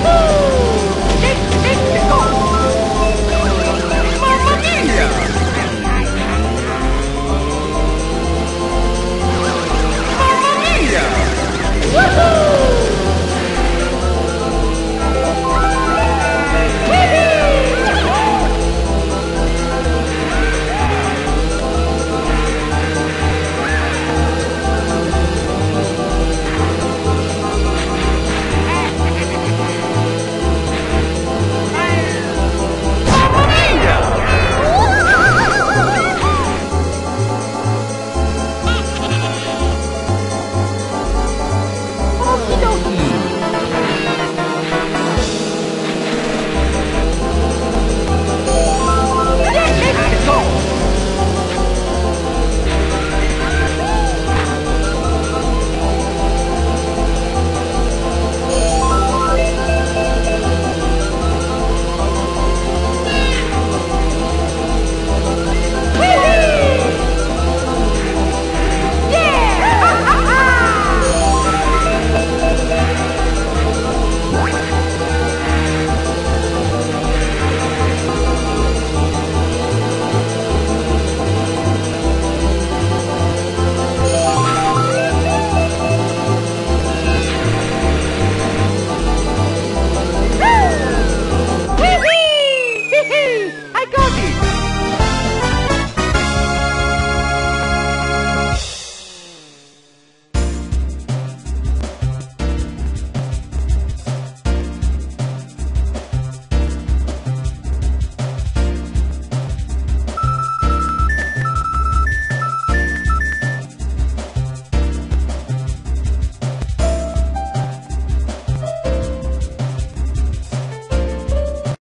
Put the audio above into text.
Woohoo!